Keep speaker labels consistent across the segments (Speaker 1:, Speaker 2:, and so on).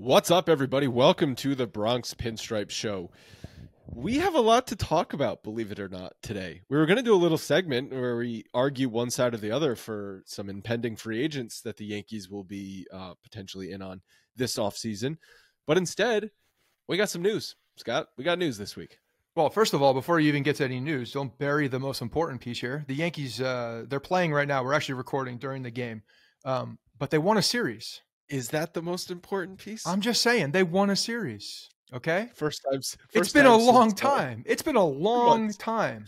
Speaker 1: What's up, everybody? Welcome to the Bronx Pinstripe Show. We have a lot to talk about, believe it or not, today. We were going to do a little segment where we argue one side or the other for some impending free agents that the Yankees will be uh, potentially in on this offseason. But instead, we got some news. Scott, we got news this week.
Speaker 2: Well, first of all, before you even get to any news, don't bury the most important piece here. The Yankees, uh, they're playing right now. We're actually recording during the game, um, but they won a series.
Speaker 1: Is that the most important piece?
Speaker 2: I'm just saying they won a series. Okay.
Speaker 1: First time. First
Speaker 2: it's been
Speaker 1: time
Speaker 2: a long time. It's been a long time.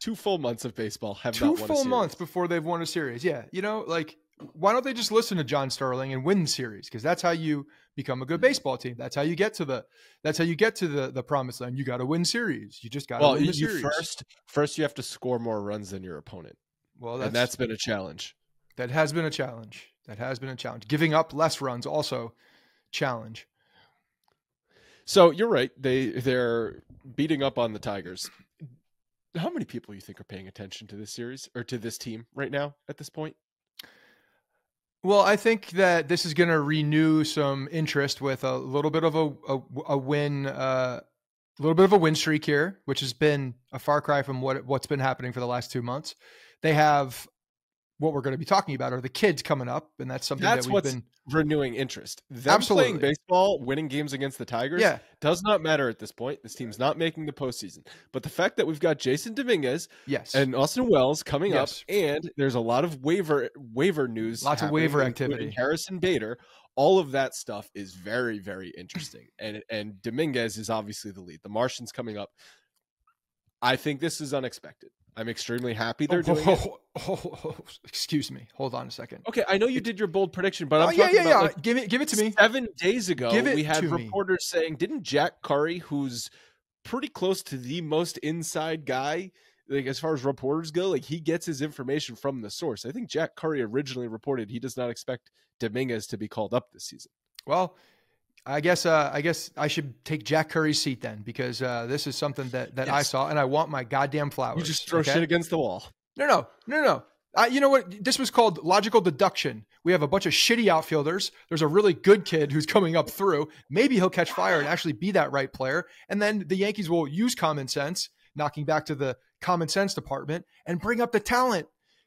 Speaker 1: two full months of baseball have
Speaker 2: Two
Speaker 1: not won
Speaker 2: full months before they've won a series. Yeah. You know, like why don't they just listen to John Sterling and win the series? Because that's how you become a good mm. baseball team. That's how you get to the. That's how you get to the the promised land. You got to win series. You just got to
Speaker 1: Well,
Speaker 2: win the
Speaker 1: you
Speaker 2: series.
Speaker 1: first first you have to score more runs than your opponent,
Speaker 2: well,
Speaker 1: and that's been a challenge.
Speaker 2: That has been a challenge. That has been a challenge. Giving up less runs also challenge.
Speaker 1: So you're right. They they're beating up on the Tigers. How many people you think are paying attention to this series or to this team right now at this point?
Speaker 2: Well, I think that this is going to renew some interest with a little bit of a a, a win, uh, a little bit of a win streak here, which has been a far cry from what what's been happening for the last two months. They have what we're going to be talking about are the kids coming up, and that's something
Speaker 1: That's
Speaker 2: that we've
Speaker 1: what's
Speaker 2: been.
Speaker 1: renewing interest. Them
Speaker 2: Absolutely.
Speaker 1: playing baseball, winning games against the Tigers,
Speaker 2: Yeah,
Speaker 1: does not matter at this point. This team's not making the postseason. But the fact that we've got Jasson Dominguez
Speaker 2: yes,
Speaker 1: and Austin Wells coming
Speaker 2: Yes.
Speaker 1: up, and there's a lot of waiver waiver news,
Speaker 2: Lots of waiver activity.
Speaker 1: Harrison Bader, all of that stuff is very very interesting, and and Dominguez is obviously the lead. The Martians coming up. I think this is unexpected. I'm extremely happy oh, they're
Speaker 2: Oh,
Speaker 1: doing it.
Speaker 2: Oh, oh, oh, oh, oh, excuse me. Hold on a second.
Speaker 1: Okay, I know you did your bold prediction, but I'm
Speaker 2: Oh, yeah,
Speaker 1: talking
Speaker 2: yeah,
Speaker 1: about
Speaker 2: yeah.
Speaker 1: like
Speaker 2: give it, give it to me.
Speaker 1: seven days ago.
Speaker 2: Give it
Speaker 1: We had
Speaker 2: to me.
Speaker 1: reporters saying, didn't Jack Curry, who's pretty close to the most inside guy, like as far as reporters go, like he gets his information from the source. I think Jack Curry originally reported he does not expect Dominguez to be called up this season.
Speaker 2: Well, I guess uh, I guess I should take Jack Curry's seat then because uh, this is something that, that I saw and I want my goddamn flowers.
Speaker 1: You just throw
Speaker 2: okay?
Speaker 1: shit against the wall.
Speaker 2: No, no, no, no. I, you know what? This was called logical deduction. We have a bunch of shitty outfielders. There's a really good kid who's coming up through. Maybe he'll catch fire and actually be that right player. And then the Yankees will use common sense, knocking back to the common sense department, and bring up the talent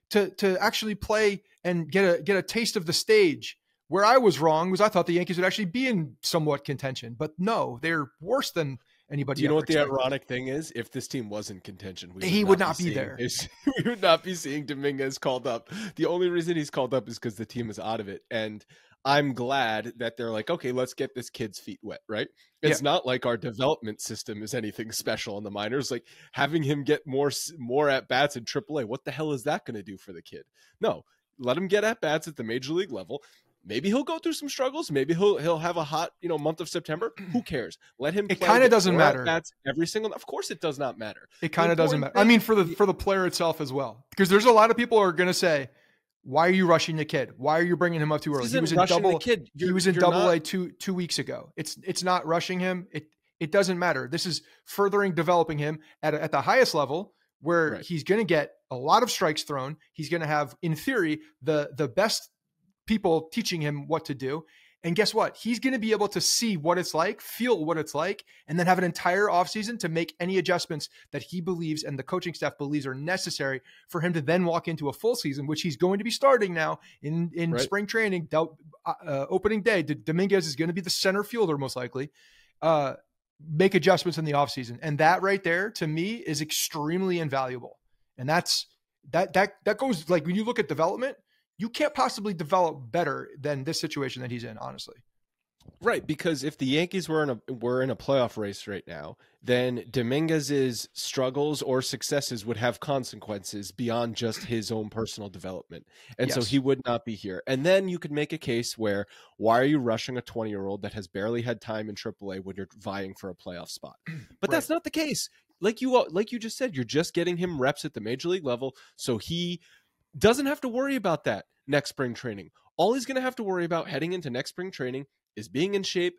Speaker 2: to to actually play and get a get a taste of the stage. Where I was wrong was I thought the Yankees would actually be in somewhat contention, but no, they're worse than anybody.
Speaker 1: Do you know what the ironic thing is? If this team was in contention, we
Speaker 2: He would not be
Speaker 1: seeing
Speaker 2: there.
Speaker 1: his- we would not be seeing Dominguez called up. The only reason he's called up is because the team is out of it, and I'm glad that they're like, okay, let's get this kid's feet wet. Right? It's not like our development system is anything special in the minors. Like having him get more more at bats in AAA. What the hell is that going to do for the kid? No, let him get at bats at the major league level. Maybe he'll go through some struggles. Maybe he'll he'll have a hot you know month of September. Who cares? Let him.
Speaker 2: It kinda doesn't matter.
Speaker 1: at-bats every single. Of course, it does not matter.
Speaker 2: It kind of doesn't matter. I mean, for the for the player itself as well, because there's a lot of people who are going to say, "Why are you rushing the kid? Why are you bringing him up too early?" He was in double.
Speaker 1: the kid.
Speaker 2: He was in double
Speaker 1: not-
Speaker 2: A two two weeks ago. It's it's not rushing him. It it doesn't matter. This is furthering developing him at at the highest level where
Speaker 1: Right.
Speaker 2: he's going to get a lot of strikes thrown. He's going to have, in theory, the the best people teaching him what to do. And guess what? He's going to be able to see what it's like, feel what it's like, and then have an entire offseason to make any adjustments that he believes and the coaching staff believes are necessary for him to then walk into a full season, which he's going to be starting now in, in
Speaker 1: Right.
Speaker 2: spring training. Uh, uh, opening day, Dominguez is going to be the center fielder, most likely. Uh, make adjustments in the offseason. And that right there, to me, is extremely invaluable. And that's that that that goes like when you look at development, you can't possibly develop better than this situation that he's in, honestly.
Speaker 1: Right, because if the Yankees were in a were in a playoff race right now, then Dominguez's struggles or successes would have consequences beyond just his own personal development. And so he would not be here. And then you could make a case where why are you rushing a 20-year-old that has barely had time in AAA when you're vying for a playoff spot? But that's not the case. Like you like you just said, you're just getting him reps at the major league level so he doesn't have to worry about that next spring training. All he's going to have to worry about heading into next spring training is being in shape,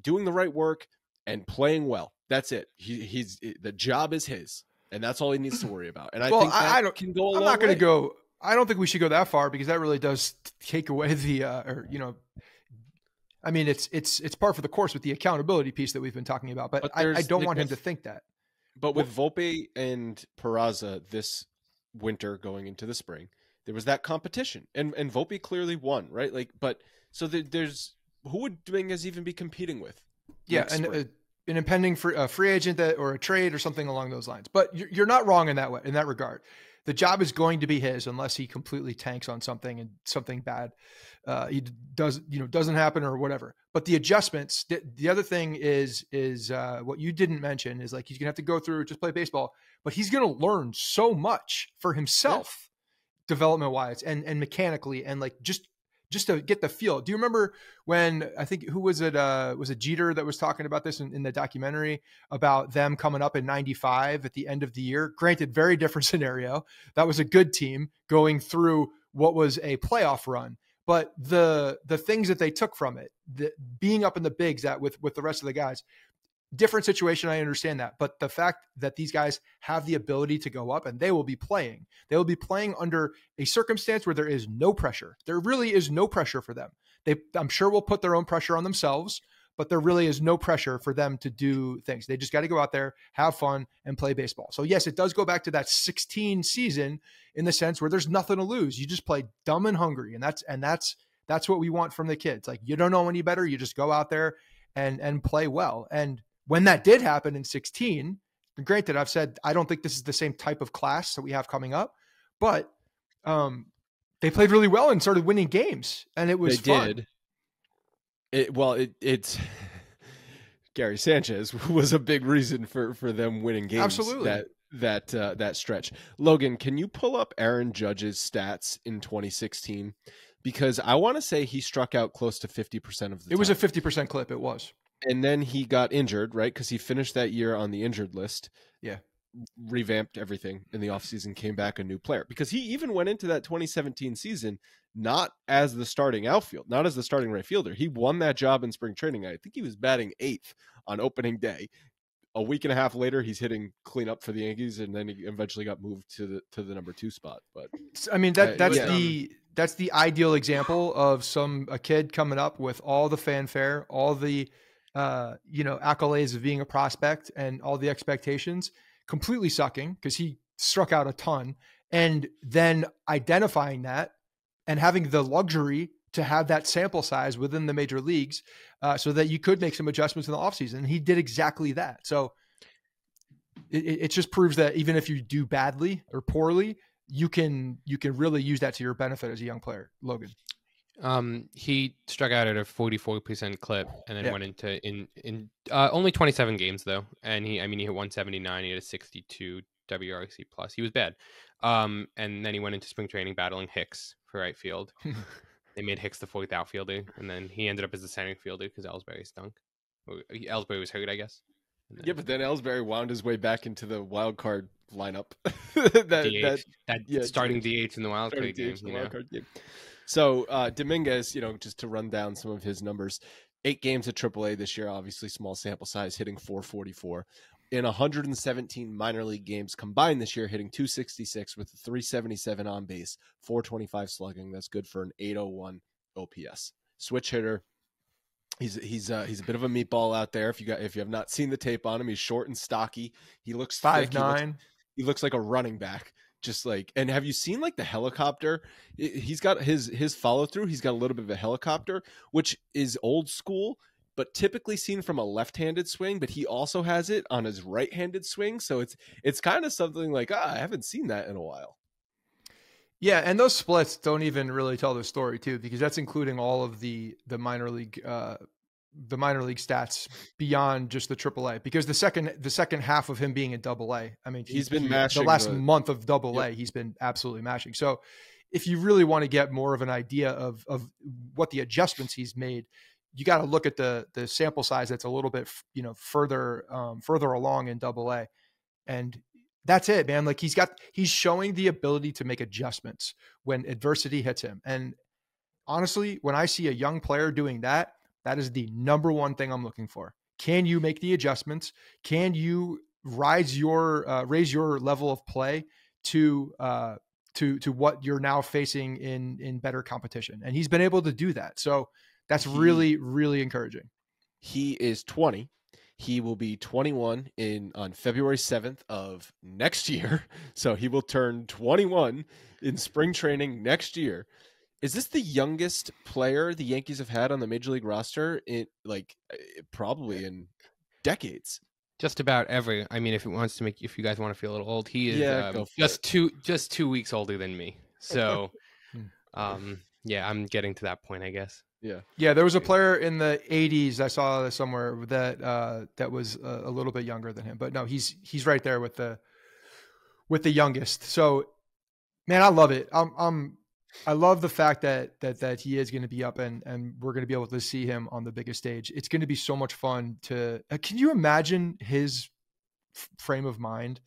Speaker 1: doing the right work, and playing well. That's it. He, he's the job is his, and that's all he needs to worry about. And I
Speaker 2: Well,
Speaker 1: think
Speaker 2: I-
Speaker 1: that
Speaker 2: I don't-
Speaker 1: can go. i
Speaker 2: I'm not going to go. I don't think we should go that far because that really does take away the, uh, or you know, I mean, it's it's it's par for the course with the accountability piece that we've been talking about. But,
Speaker 1: But
Speaker 2: I, I don't
Speaker 1: like,
Speaker 2: want him to think that.
Speaker 1: But with Volpe and Peraza this winter going into the spring, there was that competition, and and Volpe clearly won, right? Like, but so there, there's who would Dominguez even be competing with?
Speaker 2: Yeah, and uh, an impending free, uh, free agent that or a trade or something along those lines. But you're, you're not wrong in that way in that regard. The job is going to be his unless he completely tanks on something and something bad uh, he does you know doesn't happen or whatever. But the adjustments. The, the other thing is is uh, what you didn't mention is like he's gonna have to go through just play baseball, but he's gonna learn so much for himself, development wise and and mechanically and like just just to get the feel. Do you remember when I think who was it? Uh, was it Jeter that was talking about this in, in the documentary about them coming up in '95 at the end of the year? Granted, very different scenario. That was a good team going through what was a playoff run, but the the things that they took from it, the, being up in the bigs, that with with the rest of the guys, different situation. I understand that, but the fact that these guys have the ability to go up and they will be playing, they will be playing under a circumstance where there is no pressure. There really is no pressure for them. They, I'm sure, will put their own pressure on themselves, but there really is no pressure for them to do things. They just got to go out there, have fun, and play baseball. So yes, it does go back to that 16 season in the sense where there's nothing to lose. You just play dumb and hungry, and that's and that's that's what we want from the kids. Like you don't know any better, you just go out there and and play well. And when that did happen in 16, granted, I've said I don't think this is the same type of class that we have coming up, but um, they played really well and started winning games, and it was
Speaker 1: they
Speaker 2: fun.
Speaker 1: did. It well, it it's Gary Sanchez was a big reason for for them winning games.
Speaker 2: Absolutely.
Speaker 1: that that uh, that stretch. Logan, can you pull up Aaron Judge's stats in 2016? Because I want to say he struck out close to 50% of the
Speaker 2: It was a 50% clip. It was.
Speaker 1: And then he got injured, right? Because he finished that year on the injured list.
Speaker 2: Yeah.
Speaker 1: Revamped everything in the offseason, came back a new player. Because he even went into that 2017 season not as the starting outfield, not as the starting right fielder. He won that job in spring training. I think he was batting eighth on opening day. A week and a half later, he's hitting cleanup for the Yankees, and then he eventually got moved to the to the number two spot. But
Speaker 2: I mean that that's
Speaker 1: yeah.
Speaker 2: the that's the ideal example of some a kid coming up with all the fanfare, all the uh, you know accolades of being a prospect, and all the expectations, completely sucking because he struck out a ton, and then identifying that and having the luxury to have that sample size within the major leagues, uh, so that you could make some adjustments in the offseason. He did exactly that. So it it just proves that even if you do badly or poorly, you can you can really use that to your benefit as a young player, Logan.
Speaker 3: Um, he struck out at a 44% clip and then
Speaker 2: Yeah.
Speaker 3: went into in in uh, only 27 games though, and he I mean he hit 179, he had a 62 WRC plus. He was bad. Um, and then he went into spring training battling Hicks for right field. they made Hicks the fourth outfielder, and then he ended up as the center fielder because Ellsbury stunk. Ellsbury was hurt, I guess. And
Speaker 1: yeah, but then Ellsbury wound his way back into the wild card lineup. that,
Speaker 3: DH,
Speaker 1: that
Speaker 3: that
Speaker 1: yeah,
Speaker 3: starting DH in the wild card game.
Speaker 1: In the wild card game. So uh, Dominguez, you know, just to run down some of his numbers, eight games at AAA this year, obviously small sample size, hitting 444. In 117 minor league games combined this year, hitting 266 with a 377 on base, 425 slugging. That's good for an 801 OPS. Switch hitter. He's he's uh, he's a bit of a meatball out there. If you got if you have not seen the tape on him, he's short and stocky. He looks
Speaker 2: Five
Speaker 1: thick. He looks-
Speaker 2: nine.
Speaker 1: he looks like a running back just like and have you seen like the helicopter? He's got his his follow through he's got a little bit of a helicopter which is old school but typically seen from a left-handed swing but he also has it on his right-handed swing so it's it's kind of something like ah, i haven't seen that in a while.
Speaker 2: Yeah, and those splits don't even really tell the story too, because that's including all of the the minor league uh, the minor league stats beyond just the AAA. Because the second the second half of him being in Double A, I mean,
Speaker 1: He's been mashing
Speaker 2: the last
Speaker 1: the-
Speaker 2: month of Double A. He's been absolutely mashing. So, if you really want to get more of an idea of of what the adjustments he's made, you got to look at the the sample size that's a little bit you know further um, further along in Double A, and that's it, man. Like he's got he's showing the ability to make adjustments when adversity hits him. And honestly, when I see a young player doing that, that is the number one thing I'm looking for. Can you make the adjustments? Can you rise your uh, raise your level of play to uh, to to what you're now facing in in better competition? And he's been able to do that. So That's
Speaker 1: He-
Speaker 2: really, really encouraging.
Speaker 1: He is 20. He will be 21 in on February 7th of next year. So he will turn 21 in spring training next year. Is this the youngest player the Yankees have had on the major league roster in like eh, probably in decades?
Speaker 3: Just about every. I mean, if it wants to make, if you guys want to feel a little old, he is
Speaker 1: Yeah,
Speaker 3: um,
Speaker 1: go for
Speaker 3: just two, just two weeks older than me. So,
Speaker 2: Hmm.
Speaker 3: um, yeah, I'm getting to that point, I guess.
Speaker 2: Yeah. Yeah, there was a player in the '80s I saw somewhere that uh, that was a, a little bit younger than him, but no, he's he's right there with the with the youngest. So, man, I love it. I'm, I'm I love the fact that that that he is going to be up and and we're going to be able to see him on the biggest stage. It's going to be so much fun to. Uh, can you imagine his f- frame of mind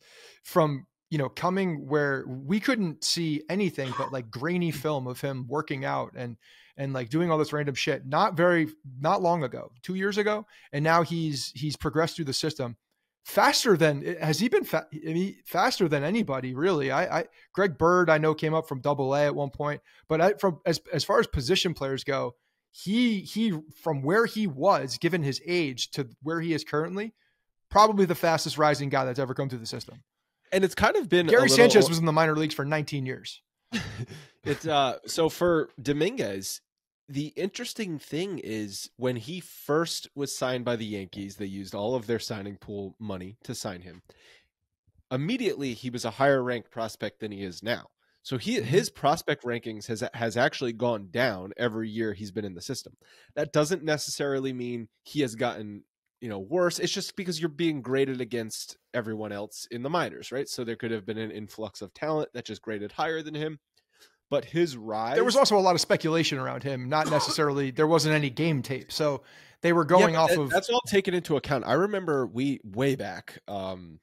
Speaker 2: from you know coming where we couldn't see anything but like grainy film of him working out and and like doing all this random shit not very not long ago 2 years ago and now he's he's progressed through the system faster than has he been fa- I mean, faster than anybody really. I, I Greg Bird I know came up from double A at one point but I, from as as far as position players go he he from where he was given his age to where he is currently probably the fastest rising guy that's ever come through the system.
Speaker 1: And it's kind of been a
Speaker 2: Gary
Speaker 1: little-
Speaker 2: Sanchez was in the minor leagues for 19 years.
Speaker 1: It's uh so for Dominguez, the interesting thing is when he first was signed by the Yankees, they used all of their signing pool money to sign him. Immediately, he was a higher ranked prospect than he is now. So he
Speaker 2: Mhm.
Speaker 1: his prospect rankings has has actually gone down every year he's been in the system. That doesn't necessarily mean he has gotten you know worse. It's just because you're being graded against everyone else in the minors, right? So there could have been an influx of talent that just graded higher than him. But his rise
Speaker 2: there was also a lot of speculation around him not necessarily there wasn't any game tape so they were going
Speaker 1: but
Speaker 2: off
Speaker 1: that-
Speaker 2: of
Speaker 1: that's all taken into account. I remember we way back, um,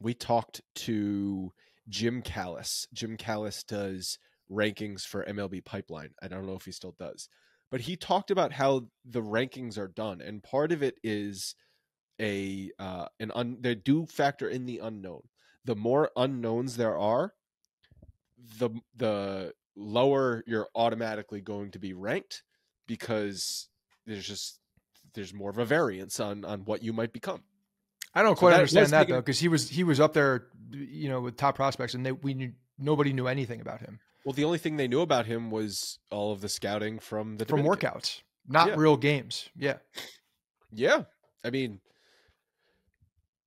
Speaker 1: we talked to Jim Callis. Jim Callis does rankings for MLB Pipeline. I don't know if he still does, but he talked about how the rankings are done, and part of it is a uh, an un, they do factor in the unknown. The more unknowns there are, the the lower you're automatically going to be ranked because there's just there's more of a variance on on what you might become.
Speaker 2: i don't
Speaker 1: so
Speaker 2: quite
Speaker 1: that
Speaker 2: understand that though because he was he was up there you know with top prospects and they we knew nobody knew anything about him
Speaker 1: Well, the only thing they knew about him was all of the scouting from the
Speaker 2: from
Speaker 1: Dominican.
Speaker 2: workouts not
Speaker 1: Yeah.
Speaker 2: real games yeah
Speaker 1: Yeah, I mean,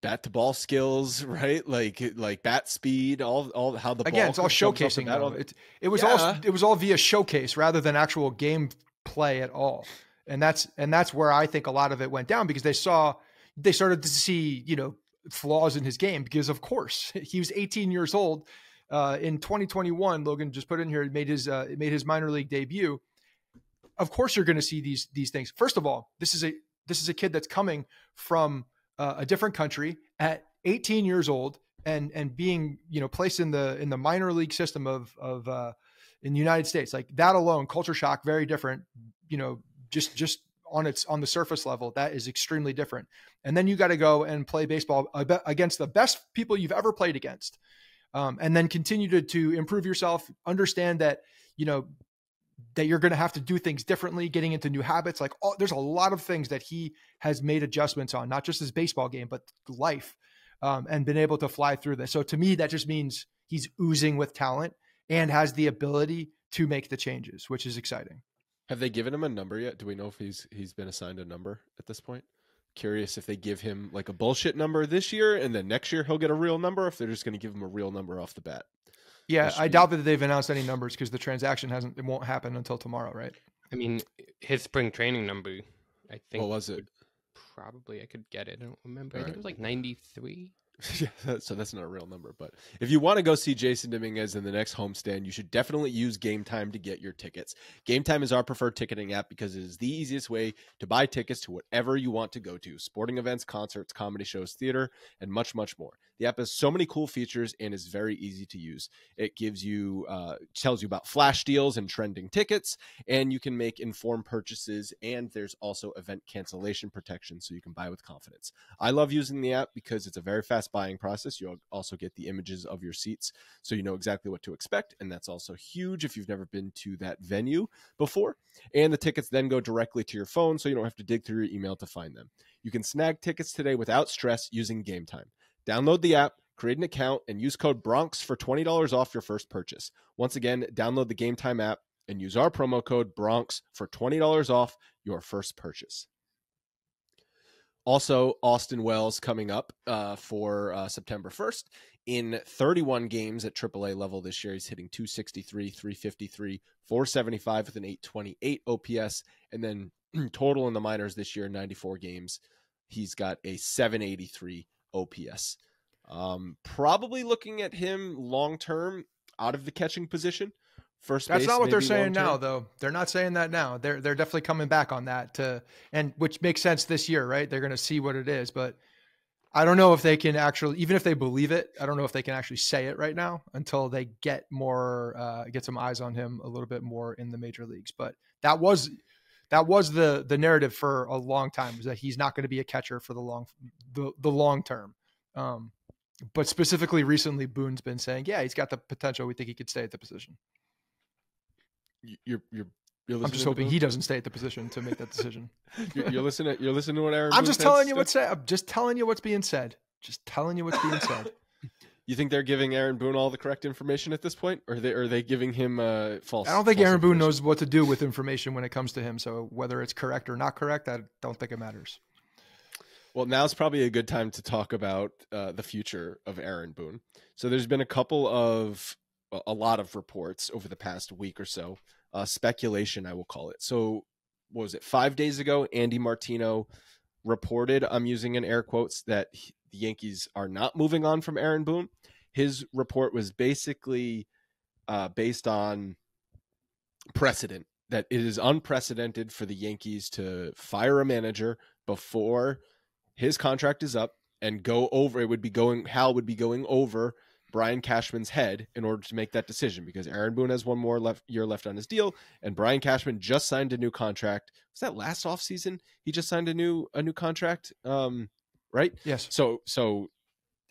Speaker 1: bat to ball skills, right? Like like bat speed, all all how the
Speaker 2: again
Speaker 1: ball
Speaker 2: it's all
Speaker 1: comes off the
Speaker 2: showcasing though. it, it was all it was all via showcase rather than actual game play at all. And that's and that's where i think a lot of it went down because they saw they started to see you know flaws in his game because of course he was 18 years old uh, in 2021 logan just put in here made his uh, made his minor league debut. Of course you're going to see these these things. First of all this is a this is a kid that's coming from uh, a different country at 18 years old and and being you know placed in the in the minor league system of of uh, in the United States. Like that alone culture shock very different you know just just on its on the surface level that is extremely different. And then you got to go and play baseball against the best people you've ever played against um, and then continue to to improve yourself understand that you know that you're going to have to do things differently getting into new habits like all, there's a lot of things that he has made adjustments on not just his baseball game but life um, and been able to fly through this so to me that just means he's oozing with talent and has the ability to make the changes which is exciting
Speaker 1: Have they given him a number yet? Do we know if he's he's been assigned a number at this point? Curious if they give him like a bullshit number this year and then next year he'll get a real number, if they're just going to give him a real number off the bat.
Speaker 2: Yeah i doubt that they've announced any numbers because the transaction hasn't it won't happen until tomorrow right
Speaker 3: I mean, his spring training number, I think.
Speaker 1: What was it?
Speaker 3: Probably, I could get it. I don't remember. I think
Speaker 1: right.
Speaker 3: it was like 93.
Speaker 1: yeah, so that's not a real number. But if you want to go see Jasson Dominguez in the next homestand, you should definitely use Gametime to get your tickets. Gametime is our preferred ticketing app because it is the easiest way to buy tickets to whatever you want to go to sporting events, concerts, comedy shows, theater, and much, much more. The app has so many cool features and is very easy to use. It gives you, uh, tells you about flash deals and trending tickets, and you can make informed purchases. And there's also event cancellation protection, so you can buy with confidence. I love using the app because it's a very fast buying process. You'll also get the images of your seats, so you know exactly what to expect. And that's also huge if you've never been to that venue before. And the tickets then go directly to your phone, so you don't have to dig through your email to find them. You can snag tickets today without stress using Gametime. Download the app, create an account, and use code Bronx for $20 off your first purchase. Once again, download the Gametime app and use our promo code Bronx for $20 off your first purchase. Also, Austin Wells coming up uh, for uh, September 1st. In 31 games at AAA level this year, he's hitting 263, 353, 475 with an 828 OPS. And then total in the minors this year, 94 games, he's got a 783 OPS. Um, probably looking at him long term out of the catching position. First,
Speaker 2: That's
Speaker 1: base,
Speaker 2: not what they're saying now,
Speaker 1: long-term.
Speaker 2: though. They're not saying that now. They're they're definitely coming back on that to and which makes sense this year, right? They're going to see what it is, but I don't know if they can actually, even if they believe it, I don't know if they can actually say it right now until they get more, uh, get some eyes on him a little bit more in the major leagues. But that was that was the the narrative for a long time was that he's not going to be a catcher for the long the the long term. Um, but specifically recently, Boone's been saying, yeah, he's got the potential. We think he could stay at the position.
Speaker 1: You- You're you're you're
Speaker 2: I'm just hoping he doesn't stay at the position to make that decision.
Speaker 1: You're, you're listening. You're listening to what Aaron.
Speaker 2: I'm
Speaker 1: Boone
Speaker 2: just telling you what's said. I'm just telling you what's being said. Just telling you what's being said.
Speaker 1: You think they're giving Aaron Boone all the correct information at this point, or are they are they giving him uh, false?
Speaker 2: I don't think Aaron Boone knows what to do with information when it comes to him. So whether it's correct or not correct, I don't think it matters.
Speaker 1: Well, now's probably a good time to talk about uh, the future of Aaron Boone. So there's been a couple of a- lot of reports over the past week or so, uh, speculation I will call it. So what was it five days ago? Andy Martino reported, I'm using in air quotes, that he- the Yankees are not moving on from Aaron Boone. His report was basically uh, based on precedent that it is unprecedented for the Yankees to fire a manager before his contract is up and go over it would be going Hal would be going over Brian Cashman's head in order to make that decision because Aaron Boone has one more left year left on his deal and Brian Cashman just signed a new contract. Was that last offseason? He just signed a new a new contract um right?
Speaker 2: Yes.
Speaker 1: So so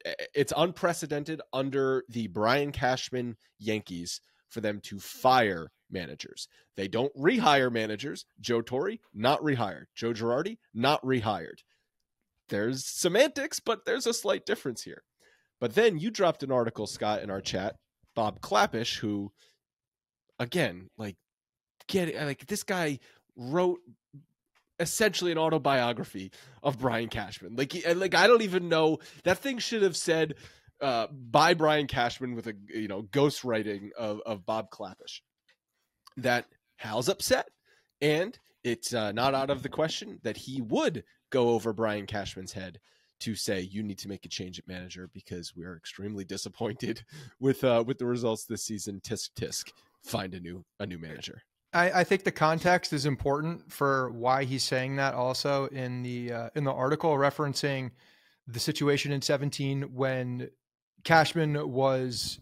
Speaker 1: eh, it's unprecedented under the Brian Cashman Yankees for them to fire managers. They don't rehire managers. Joe Torre, not rehired. Joe Girardi, not rehired. There's semantics, but there's a slight difference here. But then you dropped an article, Scott, in our chat, Bob Klapisch, who, again, like, get it, like this guy wrote essentially an autobiography of Brian Cashman. Like, like I don't even know that thing should have said uh, by Brian Cashman with a you know ghostwriting of of Bob Klapisch. That Hal's upset, and it's uh, not out of the question that he would go over Brian Cashman's head to say you need to make a change at manager because we are extremely disappointed with uh, with the results this season. Tisk tisk, find a new a new manager.
Speaker 2: I, I think the context is important for why he's saying that. Also in the uh, in the article referencing the situation in 17 when Cashman was,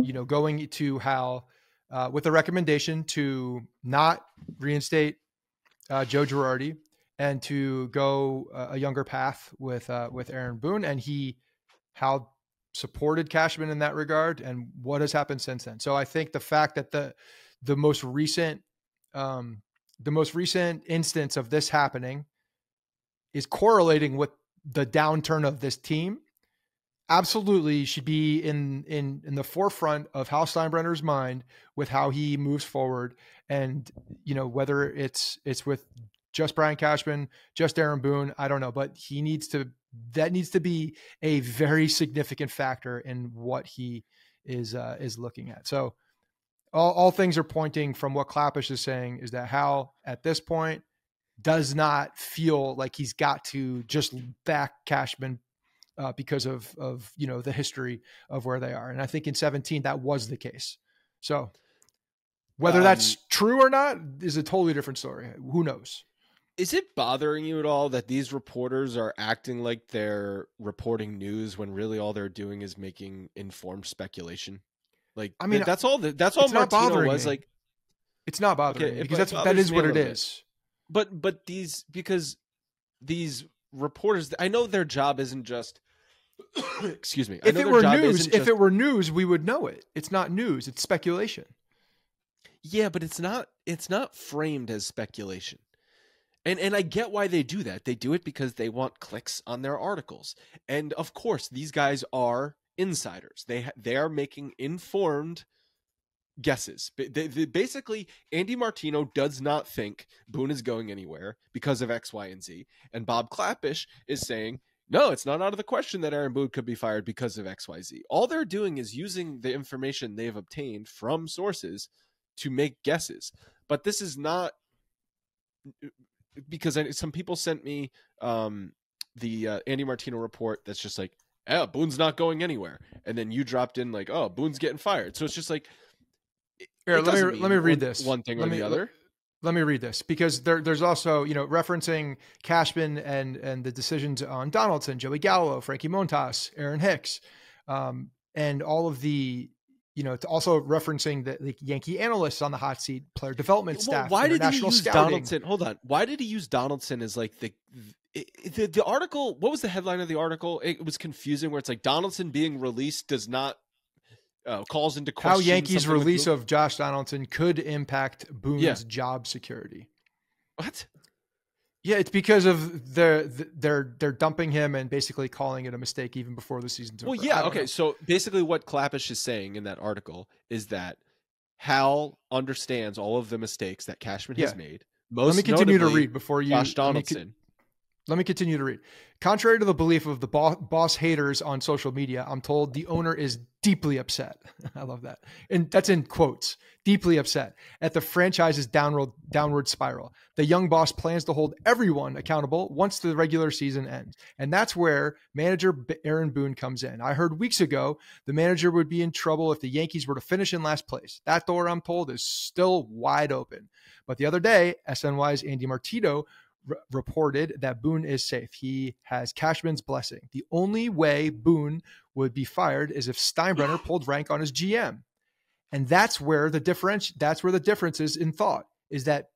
Speaker 2: you know, going to Hal uh, with a recommendation to not reinstate uh, Joe Girardi and to go a younger path with uh, with Aaron Boone, and he Hal supported Cashman in that regard, and what has happened since then. So I think the fact that the the most recent um, the most recent instance of this happening is correlating with the downturn of this team absolutely should be in in in the forefront of Hal Steinbrenner's mind with how he moves forward and you know whether it's it's with just Brian Cashman, just Aaron Boone, I don't know, but he needs to that needs to be a very significant factor in what he is uh, is looking at. So all, all things are pointing from what Klapisch is saying is that Hal at this point does not feel like he's got to just back Cashman uh, because of of you know the history of where they are, and I think in 17 that was the case. So whether that's
Speaker 1: Um,
Speaker 2: true or not is a totally different story. Who knows?
Speaker 1: Is it bothering you at all that these reporters are acting like they're reporting news when really all they're doing is making informed speculation? Like,
Speaker 2: I mean,
Speaker 1: that's all. The, that's all Martino
Speaker 2: bothering
Speaker 1: was
Speaker 2: me.
Speaker 1: like.
Speaker 2: It's not bothering
Speaker 1: Okay,
Speaker 2: me because that's that is what it is.
Speaker 1: But but these because these reporters, I know their job isn't just. excuse me.
Speaker 2: If it were news,
Speaker 1: isn't
Speaker 2: if
Speaker 1: just-
Speaker 2: it were news, we would know it. It's not news. It's speculation.
Speaker 1: Yeah, but it's not it's not framed as speculation. And and I get why they do that. They do it because they want clicks on their articles. And of course, these guys are insiders. They they are making informed guesses. They, they, basically, Andy Martino does not think Boone is going anywhere because of X, Y, and Z. And Bob Klapisch is saying, no, it's not out of the question that Aaron Boone could be fired because of X, Y, Z. All they're doing is using the information they've obtained from sources to make guesses. But this is not because I, some people sent me um, the uh, Andy Martino report that's just like, "Yeah, Boone's not going anywhere," and then you dropped in like, "Oh, Boone's getting fired." So it's just like, it-
Speaker 2: Here,
Speaker 1: it
Speaker 2: let me let me read
Speaker 1: one-
Speaker 2: this.
Speaker 1: one thing
Speaker 2: Let
Speaker 1: or
Speaker 2: me-
Speaker 1: the other.
Speaker 2: Let me read this because there, there's also, you know, referencing Cashman and and the decisions on Donaldson, Joey Gallo, Frankie Montas, Aaron Hicks, um, and all of the, you know, it's also referencing the, the Yankee analysts on the hot seat, player development
Speaker 1: Well,
Speaker 2: staff,
Speaker 1: why did he use
Speaker 2: scouting.
Speaker 1: Donaldson? Hold on. Why did he use Donaldson as like the, the the article? What was the headline of the article? It was confusing. Where it's like Donaldson being released does not uh, calls into
Speaker 2: How
Speaker 1: question
Speaker 2: Yankees'
Speaker 1: something with
Speaker 2: release of Josh Donaldson could impact Boone's
Speaker 1: Yeah.
Speaker 2: job security.
Speaker 1: what?
Speaker 2: Yeah, it's because of their they're they're dumping him and basically calling it a mistake even before the season's
Speaker 1: Well,
Speaker 2: over. I
Speaker 1: yeah, okay.
Speaker 2: know.
Speaker 1: So basically, what Klapisch is saying in that article is that Hal understands all of the mistakes that Cashman has made. Most
Speaker 2: Let me continue to read before you.
Speaker 1: Josh Donaldson.
Speaker 2: Let me continue to read. Contrary to the belief of the boss, boss haters on social media, I'm told the owner is deeply upset. I love that. And that's in quotes. Deeply upset at the franchise's downward downward spiral. The young boss plans to hold everyone accountable once the regular season ends. And that's where manager Aaron Boone comes in. I heard weeks ago the manager would be in trouble if the Yankees were to finish in last place. That door, I'm told, is still wide open. But the other day, SNY's Andy Martino r- reported that Boone is safe. He has Cashman's blessing. The only way Boone would be fired is if Steinbrenner pulled rank on his GM. And that's where the difference that's where the difference is in thought is that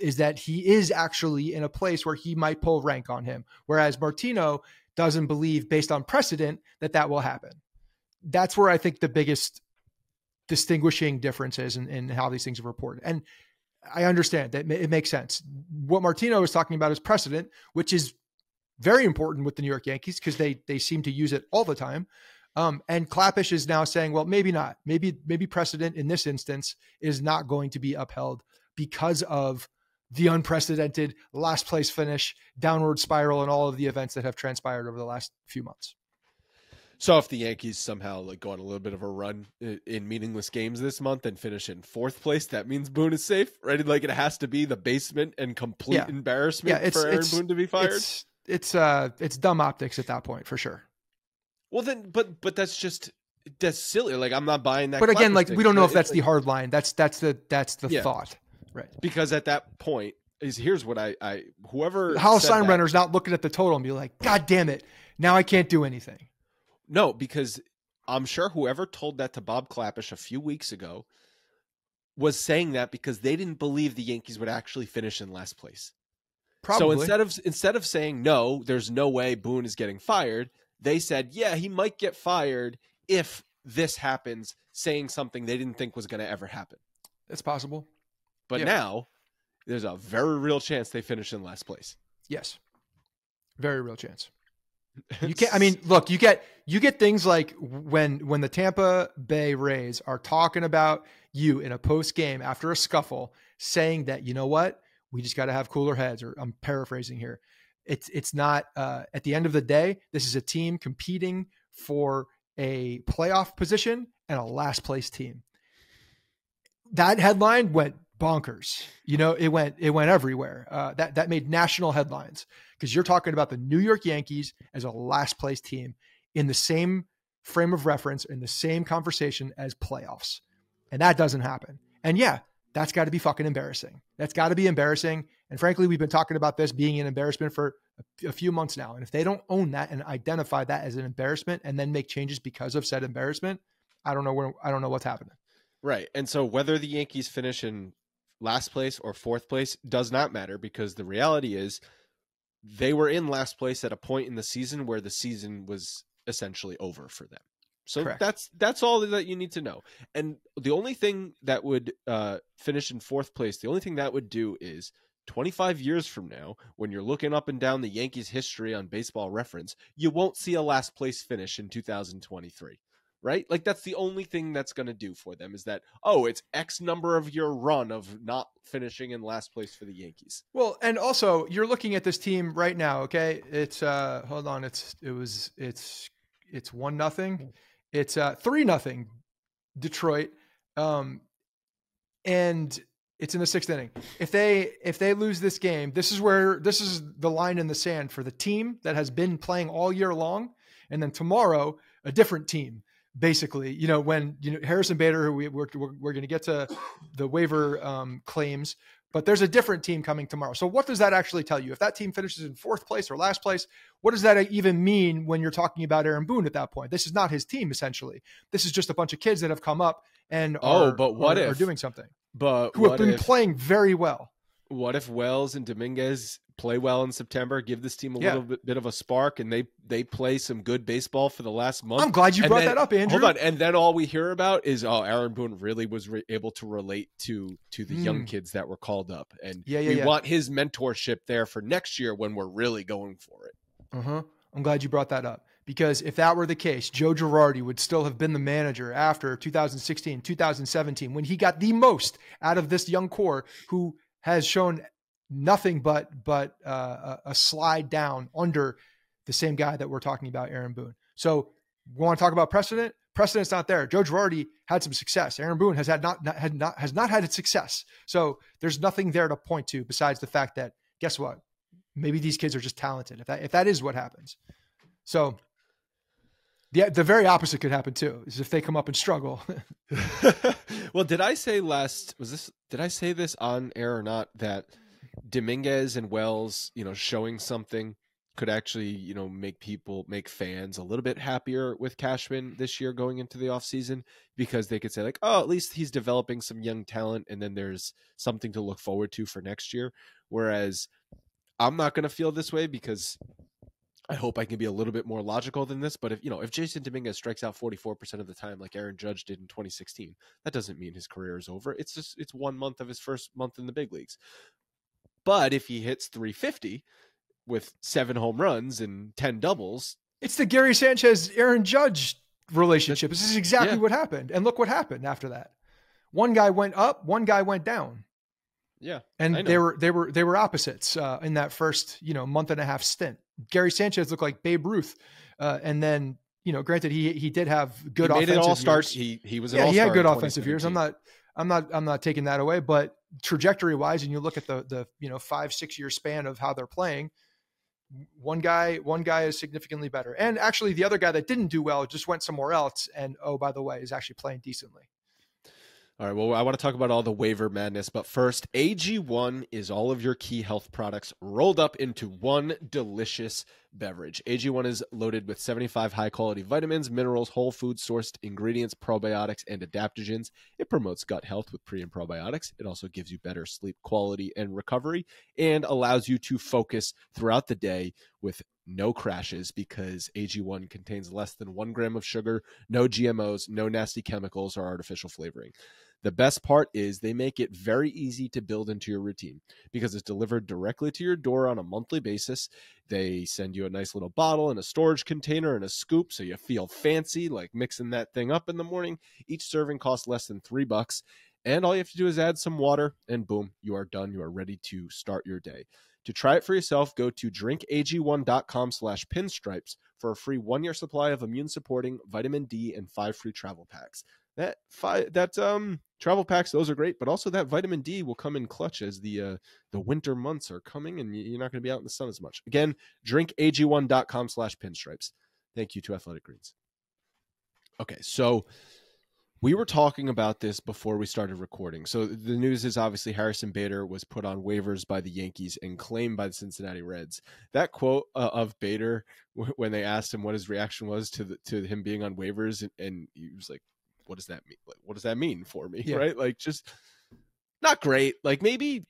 Speaker 2: is that he is actually in a place where he might pull rank on him whereas Martino doesn't believe based on precedent that that will happen. That's where I think the biggest distinguishing difference is in, in how these things are reported. And I understand that it makes sense. What Martino is talking about is precedent, which is very important with the New York Yankees because they they seem to use it all the time. Um, and Klapisch is now saying, well, maybe not. Maybe maybe precedent in this instance is not going to be upheld because of the unprecedented last place finish, downward spiral, and all of the events that have transpired over the last few months.
Speaker 1: So if the Yankees somehow like go on a little bit of a run in meaningless games this month and finish in fourth place, that means Boone is safe, right? Like it has to be the basement and complete
Speaker 2: Yeah.
Speaker 1: embarrassment
Speaker 2: Yeah, it's-
Speaker 1: for Aaron
Speaker 2: it's-
Speaker 1: Boone to be fired.
Speaker 2: It's it's uh it's dumb optics at that point for sure.
Speaker 1: Well, then, but but that's just that's silly. Like I'm not buying that.
Speaker 2: But again, like
Speaker 1: thing.
Speaker 2: we don't know
Speaker 1: But
Speaker 2: if that's
Speaker 1: it's
Speaker 2: the hard line. That's that's the that's the
Speaker 1: Yeah.
Speaker 2: thought. Right.
Speaker 1: because at that point is here's what I I whoever
Speaker 2: Hal Steinbrenner's not looking at the total and be like, God damn it, now I can't do anything.
Speaker 1: No, because I'm sure whoever told that to Bob Klapisch a few weeks ago was saying that because they didn't believe the Yankees would actually finish in last place.
Speaker 2: Probably.
Speaker 1: So instead of instead of saying no, there's no way Boone is getting fired, they said, yeah, he might get fired if this happens, saying something they didn't think was going to ever happen.
Speaker 2: it's possible.
Speaker 1: But
Speaker 2: Yeah.
Speaker 1: now there's a very real chance they finish in last place.
Speaker 2: Yes. Very real chance. You can't. I mean, look, you get you get things like when when the Tampa Bay Rays are talking about you in a post game after a scuffle, saying that you know what, we just got to have cooler heads. Or I'm paraphrasing here. It's it's not. Uh, at the end of the day, this is a team competing for a playoff position and a last place team. That headline went bonkers. You know, it went it went everywhere. Uh, that that made national headlines because you're talking about the New York Yankees as a last place team in the same frame of reference in the same conversation as playoffs. And that doesn't happen. And yeah, that's got to be fucking embarrassing. That's got to be embarrassing. And frankly, we've been talking about this being an embarrassment for a, a few months now. And if they don't own that and identify that as an embarrassment and then make changes because of said embarrassment, I don't know where I don't know what's happening.
Speaker 1: Right. And so whether the Yankees finish in last place or fourth place does not matter because the reality is they were in last place at a point in the season where the season was essentially over for them. So
Speaker 2: Correct.
Speaker 1: that's that's all that you need to know. And the only thing that would uh, finish in fourth place, the only thing that would do is 25 years from now, when you're looking up and down the Yankees' history on Baseball Reference, you won't see a last place finish in 2023 right? Like that's the only thing that's going to do for them is that oh, it's X number of your run of not finishing in last place for the Yankees.
Speaker 2: Well, and also you're looking at this team right now. Okay, it's uh, hold on, it's it was it's it's one nothing, it's uh three nothing, Detroit, um, and it's in the sixth inning. If they if they lose this game, this is where this is the line in the sand for the team that has been playing all year long, and then tomorrow a different team basically, you know, when you know Harrison Bader, who we, we're, we're, we're going to get to the waiver um, claims, but there's a different team coming tomorrow. So what does that actually tell you? If that team finishes in fourth place or last place, what does that even mean when you're talking about Aaron Boone at that point? This is not his team essentially. This is just a bunch of kids that have come up and
Speaker 1: oh,
Speaker 2: are,
Speaker 1: but what
Speaker 2: are,
Speaker 1: if
Speaker 2: are doing something?
Speaker 1: But
Speaker 2: who have been
Speaker 1: if,
Speaker 2: playing very well.
Speaker 1: What if Wells and Dominguez play well in September, give this team a
Speaker 2: Yeah.
Speaker 1: little bit, bit of a spark, and they they play some good baseball for the last month?
Speaker 2: I'm glad you
Speaker 1: And
Speaker 2: brought
Speaker 1: then-
Speaker 2: that up, Andrew.
Speaker 1: Hold on, and then all we hear about is oh, Aaron Boone really was re- able to relate to to the young
Speaker 2: Mm.
Speaker 1: kids that were called up, and
Speaker 2: Yeah, yeah,
Speaker 1: we
Speaker 2: yeah.
Speaker 1: want his mentorship there for next year when we're really going for it.
Speaker 2: Uh-huh. I'm glad you brought that up because if that were the case, Joe Girardi would still have been the manager after 2016, 2017, when he got the most out of this young core who has shown nothing but but uh, a slide down under the same guy that we're talking about, Aaron Boone. So we want to talk about precedent. Precedent's not there. Joe Girardi had some success. Aaron Boone has had not, not had not has not had success. So there's nothing there to point to besides the fact that guess what? Maybe these kids are just talented. If that if that is what happens, so the the very opposite could happen too. Is if they come up and struggle.
Speaker 1: well, did I say last was this did I say this on air or not that Dominguez and Wells, you know, showing something could actually, you know, make people make fans a little bit happier with Cashman this year going into the offseason because they could say like, "Oh, at least he's developing some young talent and then there's something to look forward to for next year." Whereas I'm not going to feel this way because I hope I can be a little bit more logical than this, but if you know, if Jasson Dominguez strikes out 44% of the time like Aaron Judge did in 2016, that doesn't mean his career is over. It's just it's one month of his first month in the big leagues. But if he hits 350 with 7 home runs and 10 doubles,
Speaker 2: it's the Gary Sanchez Aaron Judge relationship. This is exactly
Speaker 1: Yeah.
Speaker 2: what happened. And look what happened after that. One guy went up, one guy went down.
Speaker 1: yeah.
Speaker 2: And they were they were they were opposites uh, in that first you know month and a half stint. Gary Sanchez looked like Babe Ruth, uh, and then you know, granted he he did have good
Speaker 1: he made it all start.
Speaker 2: years.
Speaker 1: He he was an
Speaker 2: yeah, he had good offensive years. I'm not, I'm not, I'm not taking that away. But trajectory wise, and you look at the the you know five six year span of how they're playing, one guy one guy is significantly better, and actually the other guy that didn't do well just went somewhere else, and oh by the way, is actually playing decently.
Speaker 1: All right. Well, I want to talk about all the waiver madness, but first, AG1 is all of your key health products rolled up into one delicious beverage. AG1 is loaded with 75 high quality vitamins, minerals, whole food sourced ingredients, probiotics, and adaptogens. It promotes gut health with pre and probiotics. It also gives you better sleep quality and recovery and allows you to focus throughout the day with no crashes because AG1 contains less than one gram of sugar, no GMOs, no nasty chemicals or artificial flavoring. The best part is they make it very easy to build into your routine because it's delivered directly to your door on a monthly basis. They send you a nice little bottle and a storage container and a scoop so you feel fancy like mixing that thing up in the morning. Each serving costs less than 3 bucks and all you have to do is add some water and boom, you are done. You are ready to start your day. To try it for yourself, go to drinkag1.com slash pinstripes for a free one-year supply of immune-supporting vitamin D and five free travel packs. That five that um travel packs those are great but also that vitamin d will come in clutch as the uh the winter months are coming and you're not going to be out in the sun as much. Again drinkag1.com slash pinstripes. Thank you to athletic greens. Okay so we were talking about this before we started recording. So the news is obviously Harrison Bader was put on waivers by the Yankees and claimed by the Cincinnati Reds. That quote uh, of Bader when they asked him what his reaction was to the, to him being on waivers, and, and, he was like, "What does that mean? What does that mean for me?" Yeah. Right? Like just not great. Like maybe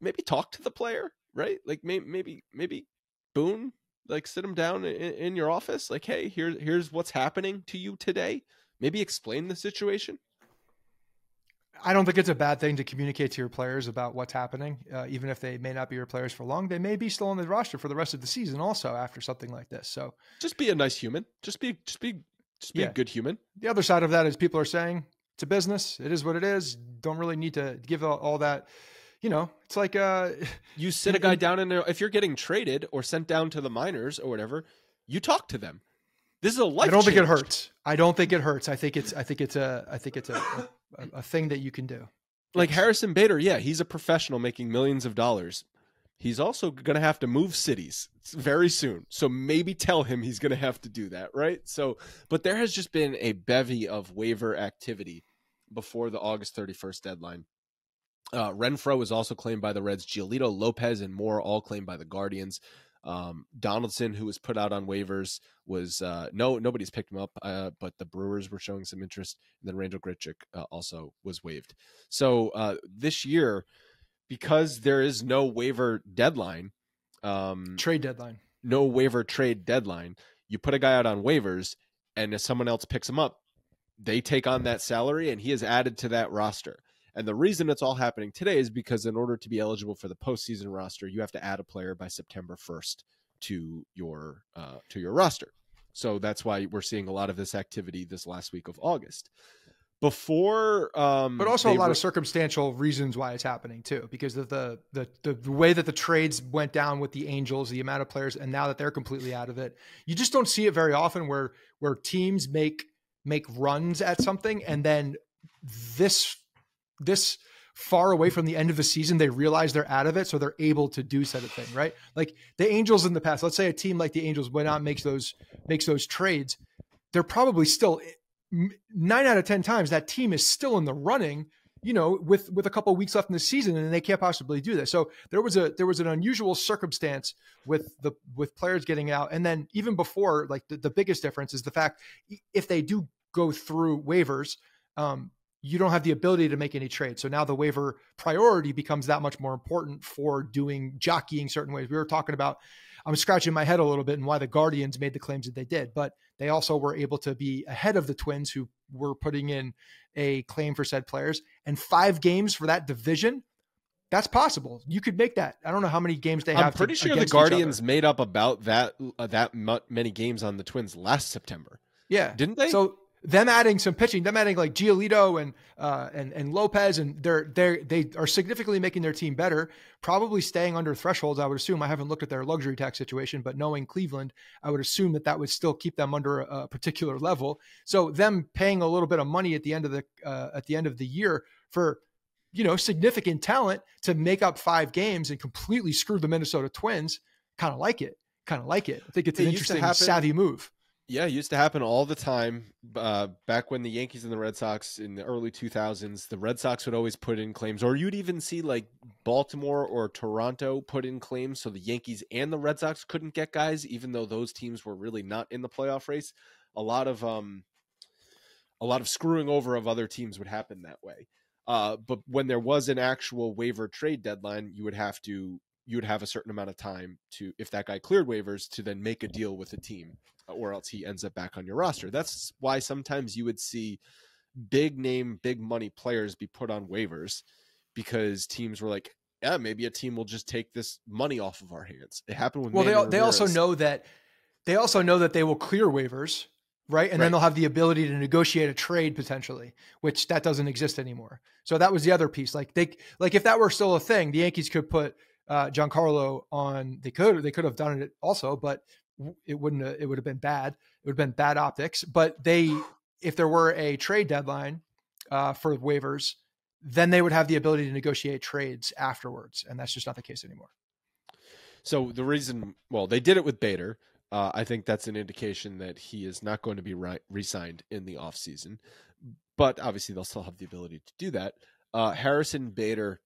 Speaker 1: maybe talk to the player, right? Like maybe maybe maybe Boone like sit him down in, in your office like hey here here's what's happening to you today maybe explain the situation?
Speaker 2: I don't think it's a bad thing to communicate to your players about what's happening, uh, even if they may not be your players for long. They may be still on the roster for the rest of the season, also after something like this. So
Speaker 1: just be a nice human. Just be, just be, just be yeah. a good human.
Speaker 2: The other side of that is people are saying it's a business. It is what it is. Don't really need to give all, all that. You know, it's like uh,
Speaker 1: you sit a guy down in there. If you're getting traded or sent down to the minors or whatever, you talk to them. This is a life.
Speaker 2: I don't
Speaker 1: change.
Speaker 2: think it hurts. I don't think it hurts. I think it's. I think it's a. I think it's a, a, a thing that you can do.
Speaker 1: Like Harrison Bader, yeah, he's a professional making millions of dollars. He's also going to have to move cities very soon. So maybe tell him he's going to have to do that, right? So, but there has just been a bevy of waiver activity before the August 31st deadline. Uh, Renfroe was also claimed by the Reds. Giolito, Lopez, and more all claimed by the Guardians. Um, Donaldson, who was put out on waivers, was uh, no nobody's picked him up, uh, but the Brewers were showing some interest, and then Randal Grichuk uh, also was waived. So uh, this year, because there is no waiver deadline, um,
Speaker 2: trade deadline,
Speaker 1: no waiver trade deadline, you put a guy out on waivers, and if someone else picks him up, they take on that salary, and he is added to that roster. And the reason it's all happening today is because in order to be eligible for the postseason roster, you have to add a player by September 1st to your uh, to your roster. So that's why we're seeing a lot of this activity this last week of August. Before, um,
Speaker 2: but also a lot of circumstantial reasons why it's happening too, because of the, the the the way that the trades went down with the Angels, the amount of players, and now that they're completely out of it, you just don't see it very often where where teams make make runs at something and then this this far away from the end of the season, they realize they're out of it, so they're able to do said thing, right? Like the Angels in the past. Let's say a team like the Angels went out makes those makes those trades, they're probably still nine out of ten times that team is still in the running. You know, with with a couple weeks left in the season, and they can't possibly do this. So there was a there was an unusual circumstance with the with players getting out, and then even before, like the, the biggest difference is the fact if they do go through waivers, um, you don't have the ability to make any trades. So now the waiver priority becomes that much more important for doing jockeying certain ways. We were talking about, I'm scratching my head a little bit and why the Guardians made the claims that they did, but they also were able to be ahead of the Twins who were putting in a claim for said players and five games for that division. That's possible. You could make that. I don't know how many games they have.
Speaker 1: I'm pretty to, sure the Guardians made up about that uh, that many games on the Twins last September.
Speaker 2: Yeah,
Speaker 1: didn't they?
Speaker 2: So them adding some pitching, them adding like Giolito and uh, and and Lopez, and they're they they are significantly making their team better. Probably staying under thresholds, I would assume. I haven't looked at their luxury tax situation, but knowing Cleveland, I would assume that that would still keep them under a, particular level. So them paying a little bit of money at the end of the uh, at the end of the year for you know significant talent to make up five games and completely screw the Minnesota Twins, kind of like it. Kind of like it. I think it's an interesting, savvy move
Speaker 1: yeah, it used to happen all the time. Uh, back when the Yankees and the Red Sox in the early 2000s, the Red Sox would always put in claims, or you'd even see like Baltimore or Toronto put in claims so the Yankees and the Red Sox couldn't get guys, even though those teams were really not in the playoff race. A lot of um, a lot of screwing over of other teams would happen that way. Uh, but when there was an actual waiver trade deadline, you would have to you would have a certain amount of time to if that guy cleared waivers to then make a deal with a team uh, or else he ends up back on your roster. That's why sometimes you would see big name, big money players be put on waivers because teams were like, yeah, maybe a team will just take this money off of our hands. It happened with
Speaker 2: well, they they also know that they also know that they will clear waivers, right? And right. then they'll have the ability to negotiate a trade potentially, which that doesn't exist anymore. So that was the other piece. Like they like if that were still a thing, the Yankees could put uh, Giancarlo on. They could they could have done it also, but it wouldn't have, it would have been bad. It would have been bad optics. But they, if there were a trade deadline uh, for waivers, then they would have the ability to negotiate trades afterwards, and that's just not the case anymore.
Speaker 1: So the reason, well, they did it with Bader, Uh, I think that's an indication that he is not going to be re- signed in the offseason. But obviously, they'll still have the ability to do that. Uh, Harrison Bader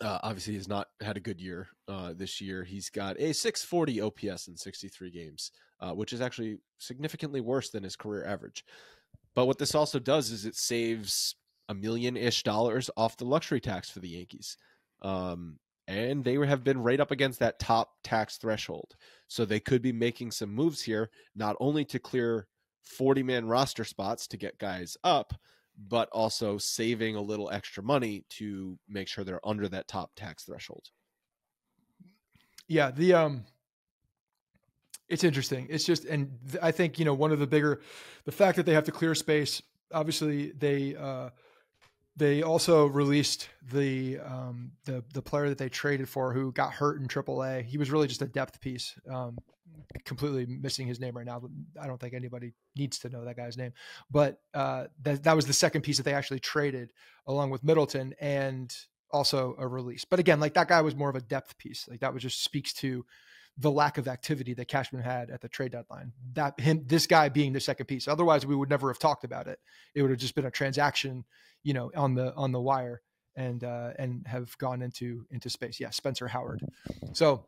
Speaker 1: uh, obviously has not had a good year uh, this year. He's got a 640 OPS in 63 games, uh, which is actually significantly worse than his career average. But what this also does is it saves a million ish dollars off the luxury tax for the Yankees. Um, and they have been right up against that top tax threshold. So they could be making some moves here, not only to clear 40 man roster spots to get guys up, but also saving a little extra money to make sure they're under that top tax threshold.
Speaker 2: Yeah, the um it's interesting. It's just and th- I think, you know, one of the bigger the fact that they have to clear space, obviously they uh they also released the um, the the player that they traded for who got hurt in AAA. He was really just a depth piece. Um, completely missing his name right now. I don't think anybody needs to know that guy's name. But uh, that that was the second piece that they actually traded along with Middleton and also a release. But again, like that guy was more of a depth piece. Like that was just speaks to the lack of activity that Cashman had at the trade deadline. That him, this guy being the second piece. Otherwise, we would never have talked about it. It would have just been a transaction, you know, on the on the wire and uh, and have gone into into space. Yeah, Spencer Howard. So,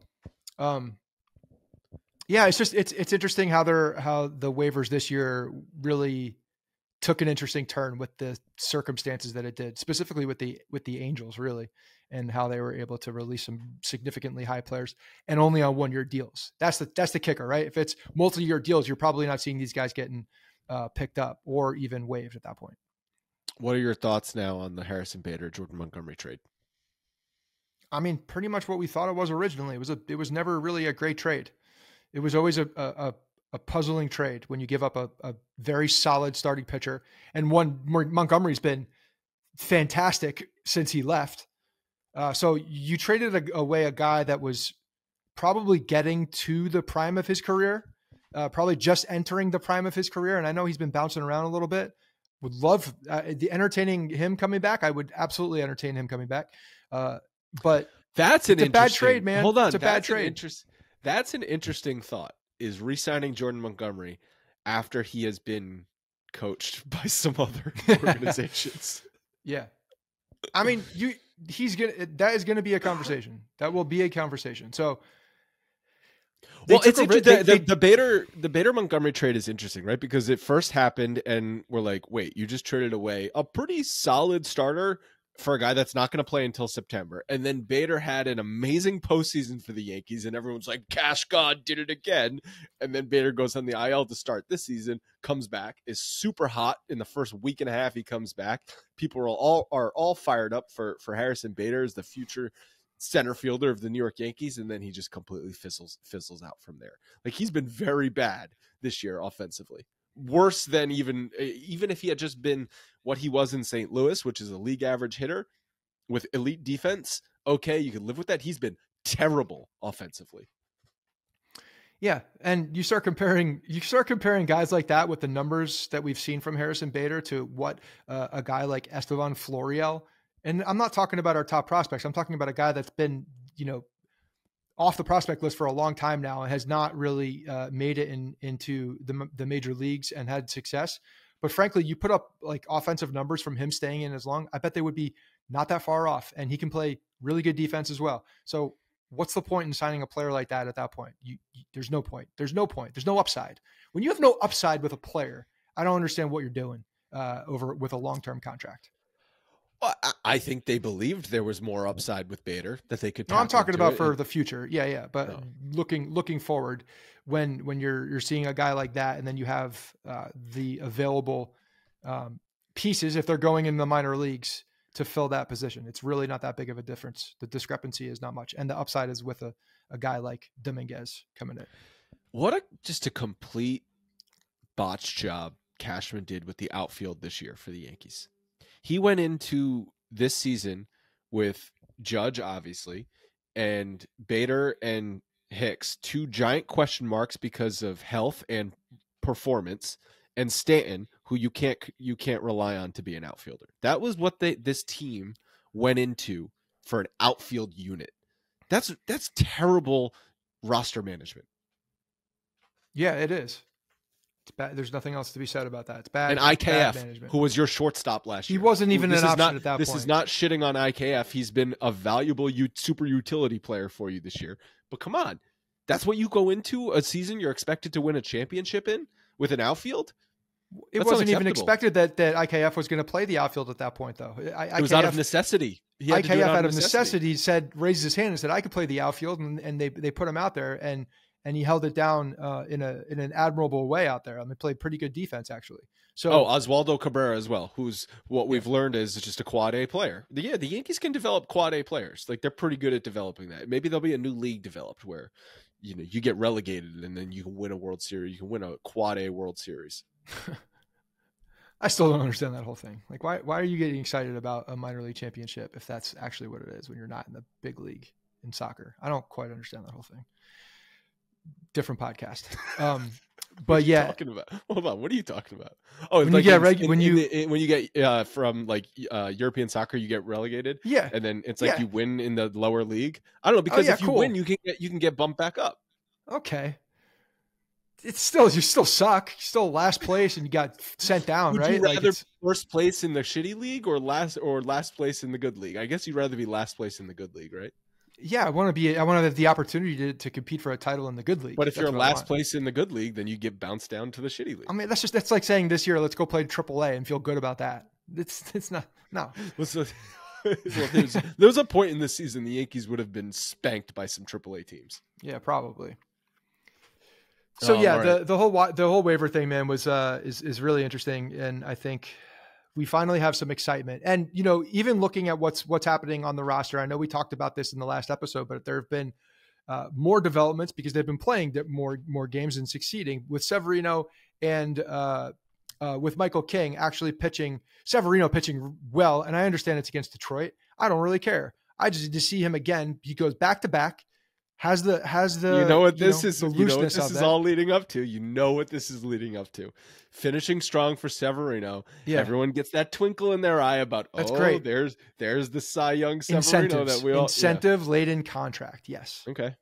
Speaker 2: um, yeah, it's just it's it's interesting how they're how the waivers this year really took an interesting turn with the circumstances that it did, specifically with the with the Angels, really, and how they were able to release some significantly high players and only on one year deals. That's the that's the kicker, right? If it's multi year deals, you're probably not seeing these guys getting uh, picked up or even waived at that point.
Speaker 1: What are your thoughts now on the Harrison Bader Jordan Montgomery trade?
Speaker 2: I mean, pretty much what we thought it was originally. It was a it was never really a great trade. It was always a, a, a puzzling trade when you give up a, a very solid starting pitcher and one Montgomery's been fantastic since he left. Uh, so you traded away a guy that was probably getting to the prime of his career, uh, probably just entering the prime of his career. And I know he's been bouncing around a little bit. Would love uh, the entertaining him coming back. I would absolutely entertain him coming back. Uh, but
Speaker 1: that's an
Speaker 2: a bad trade, man.
Speaker 1: Hold on,
Speaker 2: it's a bad trade.
Speaker 1: That's an interesting thought. Is re-signing Jordan Montgomery after he has been coached by some other organizations.
Speaker 2: yeah, I mean, you he's gonna eh, that is gonna be a conversation. That will be a conversation. So.
Speaker 1: Well, it's a, the, they, the, the Bader the Bader Montgomery trade is interesting, right? Because it first happened, and we're like, "Wait, you just traded away a pretty solid starter for a guy that's not going to play until September. And then Bader had an amazing postseason for the Yankees, and everyone's like, Cash God did it again. And then Bader goes on the IL to start this season, comes back, is super hot in the first week and a half. He comes back. People are all are all fired up for for Harrison Bader as the future center fielder of the New York Yankees, and then he just completely fizzles fizzles out from there. Like he's been very bad this year offensively worse than even eh, even if he had just been what he was in St. Louis, which is a league average hitter with elite defense. Okay, you can live with that. He's been terrible offensively.
Speaker 2: Yeah, and you start comparing you start comparing guys like that with the numbers that we've seen from Harrison Bader to what uh, a guy like Estevan Florial. And I'm not talking about our top prospects. I'm talking about a guy that's been, you know, off the prospect list for a long time now and has not really uh, made it in into the, the major leagues and had success. But frankly, you put up like offensive numbers from him staying in as long, I bet they would be not that far off. And he can play really good defense as well. So what's the point in signing a player like that at that point? You, you, there's no point. There's no point. There's no upside. When you have no upside with a player, I don't understand what you're doing uh, over with a long term contract.
Speaker 1: Well, I think they believed there was more upside with Bader that they could.
Speaker 2: No, I'm talking about for the future. Yeah, yeah. But no. looking looking forward, when when you're you're seeing a guy like that, and then you have uh, the available um, pieces if they're going in the minor leagues to fill that position, it's really not that big of a difference. The discrepancy is not much, and the upside is with a a guy like Dominguez coming in.
Speaker 1: What a just a complete botch job Cashman did with the outfield this year for the Yankees. He went into this season with Judge, obviously, and Bader and Hicks, two giant question marks because of health and performance, and Stanton, who you can't you can't rely on to be an outfielder. That was what they this team went into for an outfield unit. That's that's terrible roster management.
Speaker 2: Yeah, it is. It's bad. There's nothing else to be said about that. It's bad.
Speaker 1: And IKF,
Speaker 2: management.
Speaker 1: who was your shortstop last year, He
Speaker 2: wasn't even
Speaker 1: this
Speaker 2: an option
Speaker 1: not,
Speaker 2: at that
Speaker 1: This
Speaker 2: point.
Speaker 1: This is not shitting on IKF. He's been a valuable super utility player for you this year. But come on, that's what you go into a season you're expected to win a championship in with an outfield.
Speaker 2: it
Speaker 1: that's
Speaker 2: wasn't even expected that that IKF was going to play the outfield at that point, though. I,
Speaker 1: It was out of necessity. He had to do
Speaker 2: IKF
Speaker 1: it
Speaker 2: out of necessity said raises his hand and said I could play the outfield, and, and they they put him out there, and and he held it down uh, in a in an admirable way out there. I mean, played pretty good defense actually. So
Speaker 1: Oh, Oswaldo Cabrera as well, who's what we've learned is just a quad A player. Yeah, the Yankees can develop quad A players. Like they're pretty good at developing that. Maybe there'll be a new league developed where you know you get relegated and then you can win a World Series. You can win a quad A World Series.
Speaker 2: I still don't understand that whole thing. Like, why why are you getting excited about a minor league championship if that's actually what it is when you're not in the big league in soccer? I don't quite understand that whole thing. Different podcast. Um,
Speaker 1: What
Speaker 2: but
Speaker 1: are you
Speaker 2: yeah,
Speaker 1: talking about. Hold on, what are you talking about? Oh,
Speaker 2: When you get
Speaker 1: in-
Speaker 2: reg-
Speaker 1: in-
Speaker 2: when
Speaker 1: in
Speaker 2: you-
Speaker 1: the- in- when you get uh, from like uh, European soccer, you get relegated,
Speaker 2: yeah,
Speaker 1: and then it's like
Speaker 2: Yeah.
Speaker 1: you win in the lower league. I don't know because
Speaker 2: yeah,
Speaker 1: if you
Speaker 2: cool.
Speaker 1: win, you can get you can get bumped back up.
Speaker 2: okay. It's still you still suck. You're still last place and you got sent down,
Speaker 1: Would
Speaker 2: right?
Speaker 1: you
Speaker 2: Like
Speaker 1: rather
Speaker 2: it's-
Speaker 1: first place in the shitty league or last or last place in the good league? I guess you'd rather be last place in the good league, right?
Speaker 2: Yeah, I want to be. I want to have the opportunity to, to compete for a title in the good league.
Speaker 1: But if you're last place in the good league, then you get bounced down to the shitty league.
Speaker 2: I mean, that's just that's like saying this year, let's go play AAA and feel good about that. It's it's not no.
Speaker 1: Well, there, was, there was a point in this season the Yankees would have been spanked by some AAA teams.
Speaker 2: Yeah, probably. So
Speaker 1: Um,
Speaker 2: yeah,
Speaker 1: all
Speaker 2: the the whole wa- the whole waiver thing, man, was uh is is really interesting, and I think we finally have some excitement. And you know, even looking at what's what's happening on the roster, I know we talked about this in the last episode, but there have been uh, more developments because they've been playing more more games and succeeding with Severino and uh, uh, with Michael King actually pitching Severino pitching well. And I understand it's against Detroit. I don't really care. I just need to see him again. He goes back to back. Has the has the
Speaker 1: you know what this
Speaker 2: know,
Speaker 1: is? You know what this is all leading up to. You know what this is leading up to. Finishing strong for Severino.
Speaker 2: yeah.
Speaker 1: Everyone gets that twinkle in their eye about
Speaker 2: That's
Speaker 1: oh,
Speaker 2: great.
Speaker 1: there's there's the Cy Young Severino
Speaker 2: incentives,
Speaker 1: that we all
Speaker 2: incentive laden contract. Yes.
Speaker 1: Okay.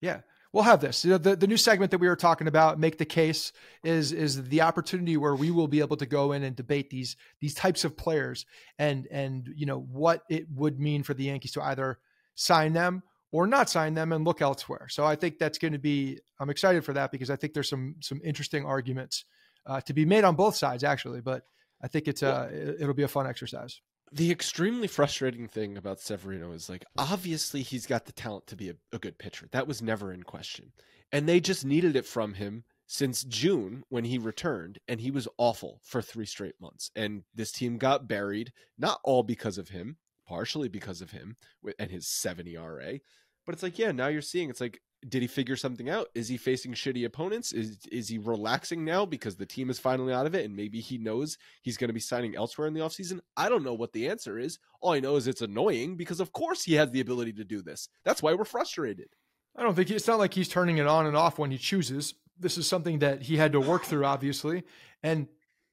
Speaker 2: Yeah. We'll have this. You know, the, the new segment that we were talking about, make the case, is is the opportunity where we will be able to go in and debate these these types of players and and you know what it would mean for the Yankees to either sign them or not sign them and look elsewhere. So I think that's going to be. I'm excited for that because I think there's some some interesting arguments uh, to be made on both sides actually. But I think it's uh it- it'll be a fun exercise.
Speaker 1: The extremely frustrating thing about Severino is like obviously he's got the talent to be a, a good pitcher. That was never in question. And they just needed it from him since June when he returned and he was awful for 3 straight months. And this team got buried not all because of him, partially because of him and his 7 ERA. But it's like, yeah, now you're seeing it's like did he figure something out? Is he facing shitty opponents? Is is he relaxing now because the team is finally out of it and maybe he knows he's going to be signing elsewhere in the offseason? I don't know what the answer is. All I know is it's annoying because of course he has the ability to do this. That's why we're frustrated.
Speaker 2: I don't think it's not like he's turning it on and off when he chooses. This is something that he had to work through, obviously, and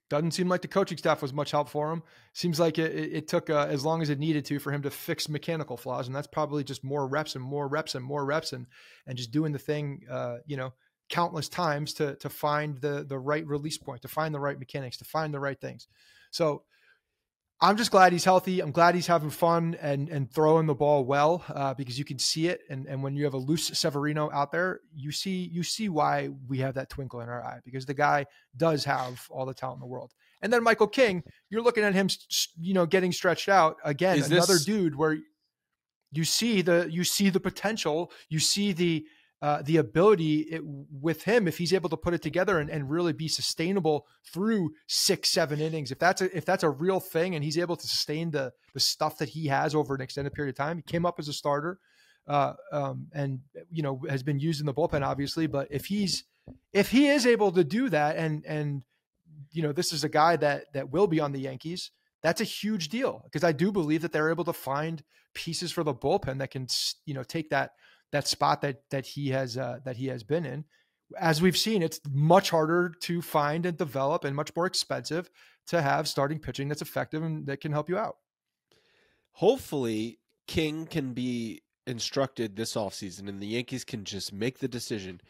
Speaker 2: doesn't seem like the coaching staff was much help for him. Seems like it, it, took uh, as long as it needed to for him to fix mechanical flaws, and that's probably just more reps and more reps and more reps and and just doing the thing, uh, you know, countless times to to find the the right release point, to find the right mechanics, to find the right things. So I'm just glad he's healthy. I'm glad he's having fun and and throwing the ball well uh, because you can see it. And and when you have a loose Severino out there, you see you see why we have that twinkle in our eye because the guy does have all the talent in the world. And then Michael King, you're looking at him, you know, getting stretched out again.
Speaker 1: Is
Speaker 2: another
Speaker 1: this-
Speaker 2: dude where you see the you see the potential, you see the uh, the ability it, with him if he's able to put it together and, and really be sustainable through six seven innings. If that's a if that's a real thing and he's able to sustain the the stuff that he has over an extended period of time he came up as a starter uh, um, and you know has been used in the bullpen obviously. But if he's if he is able to do that and and you know this is a guy that that will be on the Yankees that's a huge deal. Because I do believe that they're able to find pieces for the bullpen that can you know take that that spot that that he has uh, that he has been in. As we've seen, it's much harder to find and develop, and much more expensive to have starting pitching that's effective and that can help you out.
Speaker 1: Hopefully, King can be instructed this offseason and the Yankees can just make the decision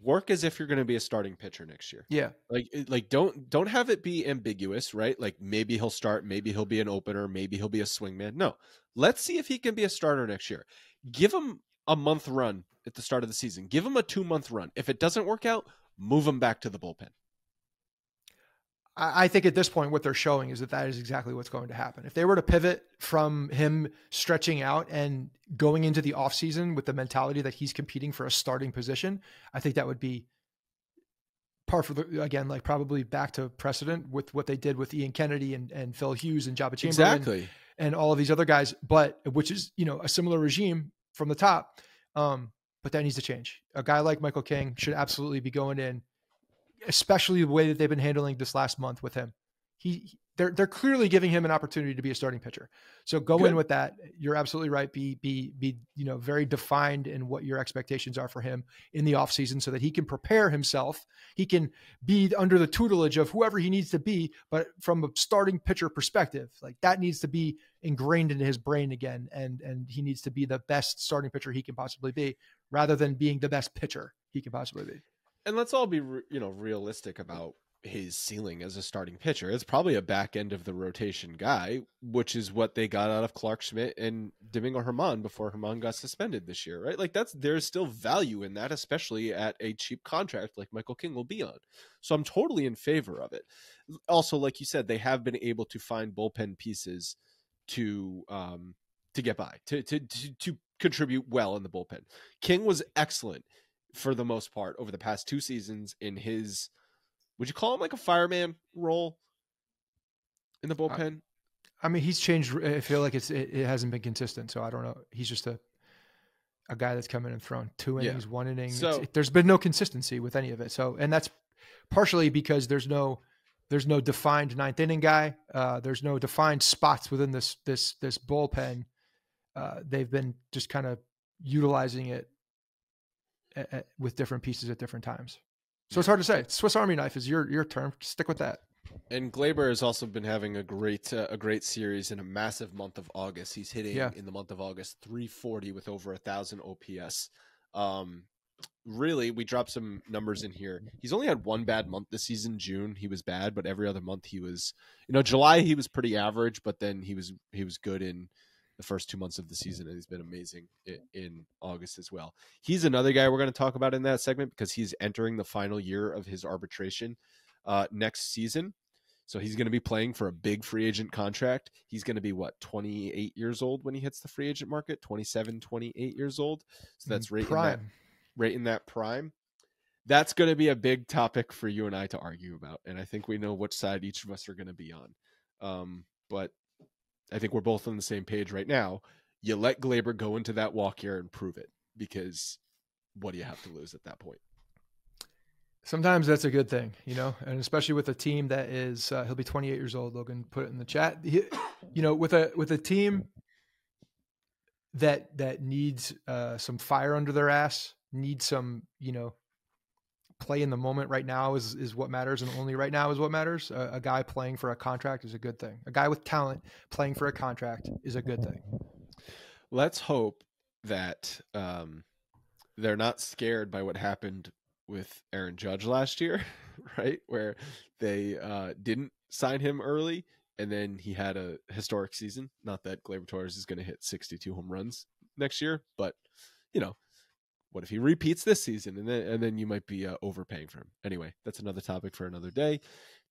Speaker 1: work as if you're going to be a starting pitcher next year.
Speaker 2: Yeah.
Speaker 1: Like like don't don't have it be ambiguous, right? Like maybe he'll start, maybe he'll be an opener, maybe he'll be a swingman. No. Let's see if he can be a starter next year. Give him a month run at the start of the season. Give him a 2 month run. If it doesn't work out, move him back to the bullpen.
Speaker 2: I I think at this point, what they're showing is that that is exactly what's going to happen. If they were to pivot from him stretching out and going into the offseason with the mentality that he's competing for a starting position, I think that would be par for the, again, like probably back to precedent with what they did with Ian Kennedy and, and Phil Hughes and Joba Chamberlain
Speaker 1: Exactly.
Speaker 2: and all of these other guys, but which is, you know, a similar regime from the top. Um, but that needs to change. A guy like Michael King should absolutely be going in, especially the way that they've been handling this last month with him. He they're they're clearly giving him an opportunity to be a starting pitcher. So go
Speaker 1: Good.
Speaker 2: in with that. You're absolutely right. Be be be you know very defined in what your expectations are for him in the offseason so that he can prepare himself. He can be under the tutelage of whoever he needs to be, but from a starting pitcher perspective, like that needs to be ingrained into his brain again and and he needs to be the best starting pitcher he can possibly be rather than being the best pitcher he can possibly be.
Speaker 1: And let's all be, you know, realistic about his ceiling as a starting pitcher. It's probably a back end of the rotation guy, which is what they got out of Clarke Schmidt and Domingo Germán before Germán got suspended this year, right? Like that's there's still value in that, especially at a cheap contract like Michael King will be on. So I'm totally in favor of it. Also, like you said, they have been able to find bullpen pieces to um to get by, to to to, to contribute well in the bullpen. King was excellent for the most part over the past two seasons in his would you call him like a fireman role in the bullpen?
Speaker 2: I mean, he's changed. I feel like it's it, it hasn't been consistent, so I don't know. He's just a a guy that's come in and thrown two
Speaker 1: Yeah.
Speaker 2: innings, one inning.
Speaker 1: So-
Speaker 2: it- there's been no consistency with any of it. So, and that's partially because there's no there's no defined ninth inning guy. Uh, there's no defined spots within this this this bullpen. Uh, they've been just kind of utilizing it with different pieces at different times. So it's hard to say. Swiss Army knife is your your term. Stick with that.
Speaker 1: And Gleyber has also been having a great uh, a great series in a massive month of August. He's hitting
Speaker 2: Yeah.
Speaker 1: in the month of August 340 with over a thousand OPS. Um, really, we dropped some numbers in here. He's only had one bad month this season. June he was bad, but every other month he was. You know, July he was pretty average, but then he was he was good in the first two months of the season, and he's been amazing in, August as well. He's another guy we're going to talk about in that segment because he's entering the final year of his arbitration uh, next season. So he's going to be playing for a big free agent contract. He's going to be what 28 years old when he hits the free agent market, 27, 28 years old. So that's right in that, right in that prime. That's going to be a big topic for you and I to argue about, and I think we know which side each of us are going to be on. Um, but I think we're both on the same page right now. You let Gleyber go into that walk year and prove it, because what do you have to lose at that point?
Speaker 2: Sometimes that's a good thing, you know, and especially with a team that is uh, he'll be 28 years old. Logan put it in the chat. He, you know, with a with a team that that needs uh, some fire under their ass, needs some, you know, play in the moment right now is is what matters, and only right now is what matters. A, a guy playing for a contract is a good thing. A guy with talent playing for a contract is a good thing.
Speaker 1: let's hope that um, they're not scared by what happened with Aaron Judge last year, right? Where they uh, didn't sign him early, and then he had a historic season. Not that Gleyber Torres is going to hit 62 home runs next year, but you know, what if he repeats this season, and then and then you might be uh, overpaying for him. Anyway, that's another topic for another day.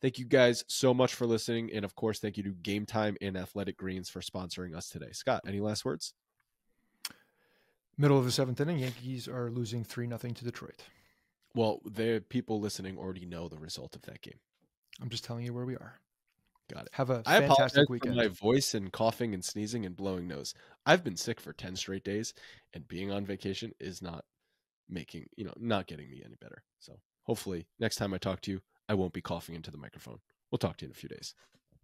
Speaker 1: Thank you guys so much for listening, and of course, thank you to Gametime and Athletic Greens for sponsoring us today. Scott, any last words?
Speaker 2: Middle of the seventh inning, Yankees are losing three nothing to Detroit.
Speaker 1: Well, the people listening already know the result of that game.
Speaker 2: I'm just telling you where we are.
Speaker 1: Got it.
Speaker 2: Have a
Speaker 1: I apologize
Speaker 2: fantastic
Speaker 1: for
Speaker 2: weekend.
Speaker 1: my voice and coughing and sneezing and blowing nose. I've been sick for 10 straight days and being on vacation is not making, you know, not getting me any better. So hopefully next time I talk to you, I won't be coughing into the microphone. We'll talk to you in a few days.